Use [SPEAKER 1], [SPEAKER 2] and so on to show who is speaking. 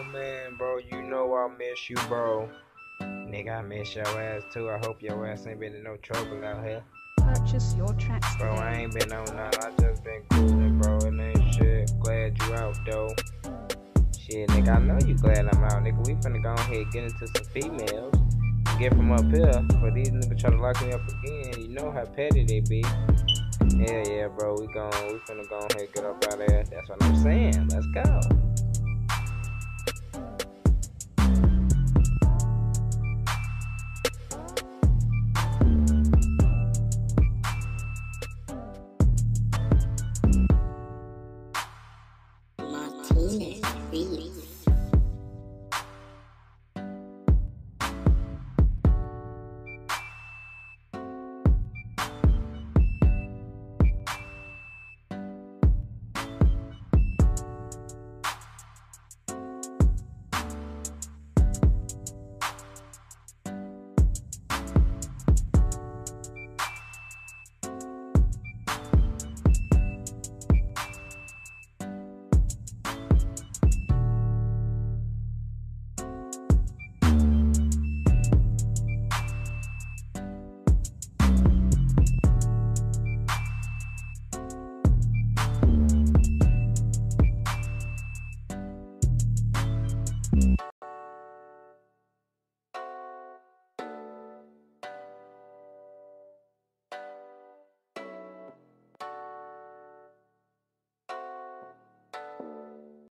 [SPEAKER 1] Oh, bro. You know I miss you, bro. Nigga, I miss your ass too. I hope your ass ain't been in no trouble out here.
[SPEAKER 2] Purchase your tracks
[SPEAKER 1] Bro,
[SPEAKER 2] today.
[SPEAKER 1] I ain't been on nothing. I just been coolin', bro. And ain't shit. Glad you out, though. Shit, nigga, I know you glad I'm out, nigga. We finna go ahead and get into some females. Get from up here. For these niggas try to lock me up again. You know how petty they be. Yeah, yeah, bro. We gon' we finna go ahead and get up out there. That's what I'm saying. Let's go.
[SPEAKER 3] Martinez